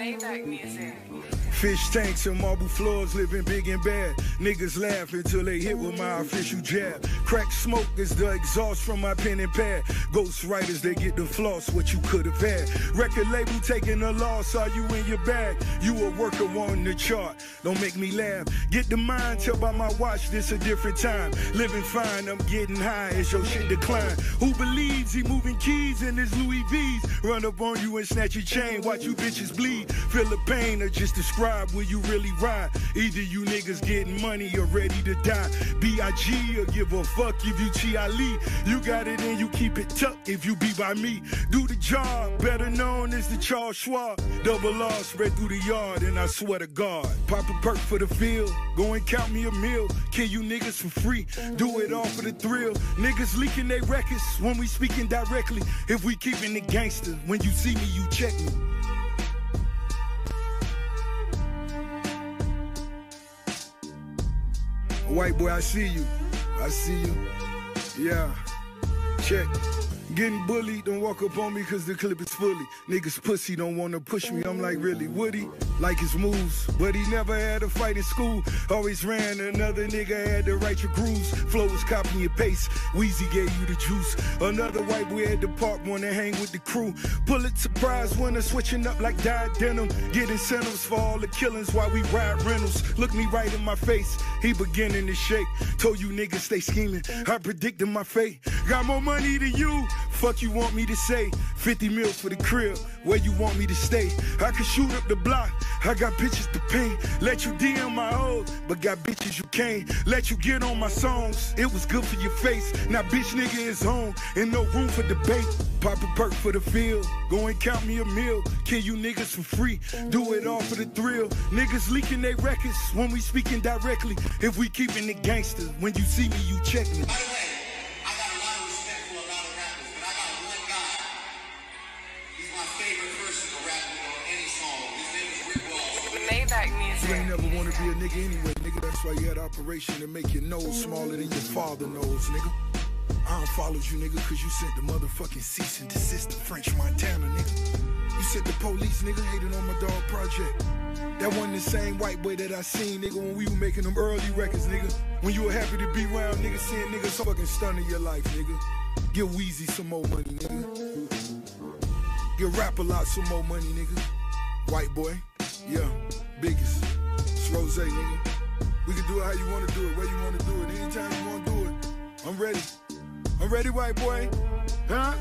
Maybach mm-hmm. music. Fish tanks and marble floors, living big and bad. Niggas laugh until they hit with my official jab. Crack smoke is the exhaust from my pen and pad. Ghost writers, they get the floss, what you could have had. Record label taking a loss, are you in your bag? You a worker on the chart, don't make me laugh. Get the mind, tell by my watch, this a different time. Living fine, I'm getting high as your shit decline. Who believes he moving keys in his Louis V's? Run up on you and snatch your chain, watch you bitches bleed. Feel the pain or just describe where you really ride. Either you niggas getting money or ready to die. B.I.G. or give a fuck if you Chi You got it and you keep it tucked if you be by me. Do the job, better known as the Charles Schwab. Double R spread through the yard and I swear to God. Pop a perk for the field, go and count me a meal. Kill you niggas for free, do it all for the thrill. Niggas leaking their records when we speaking directly. If we keeping it gangster, when you see me, you check me. White boy, I see you. I see you. Yeah. Check. Getting bullied, don't walk up on me cause the clip is fully. Niggas pussy don't wanna push me, I'm like, really, Woody. Like his moves, but he never had a fight in school. Always ran, another nigga had to write your grooves. Flow was copying your pace, Weezy gave you the juice. Another white boy at the park wanna hang with the crew. Pulitzer Prize winner, switching up like dyed denim. Get incentives for all the killings while we ride rentals. Look me right in my face, he beginning to shake. Told you niggas stay scheming, I predicted my fate. Got more money than you. Fuck you want me to say? 50 mil for the crib, where you want me to stay? I can shoot up the block, I got bitches to pay. Let you DM my old, but got bitches you can't. Let you get on my songs, it was good for your face. Now bitch nigga is home, and no room for debate. Pop a perk for the field, go and count me a meal. Kill you niggas for free, do it all for the thrill. Niggas leaking their records when we speaking directly. If we keeping it gangster, when you see me, you check me. You ain't never wanna be a nigga anyway, nigga. That's why you had operation to make your nose smaller than your father nose, nigga. I don't follow you, nigga, cause you sent the motherfucking cease and desist to French Montana, nigga. You sent the police, nigga, hating on my dog project. That wasn't the same white boy that I seen, nigga, when we were making them early records, nigga. When you were happy to be around, nigga, seeing niggas so fucking stunning your life, nigga. Give Weezy some more money, nigga. Give Rap-A-Lot some more money, nigga. White boy, yeah. Rose, nigga. We can do it how you wanna do it, where you wanna do it, anytime you wanna do it. I'm ready. I'm ready, white boy. Huh?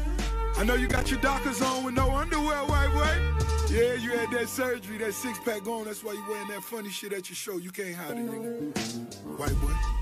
I know you got your dockers on with no underwear, white boy. Yeah, you had that surgery, that six pack on. That's why you wearing that funny shit at your show. You can't hide it, nigga. White boy.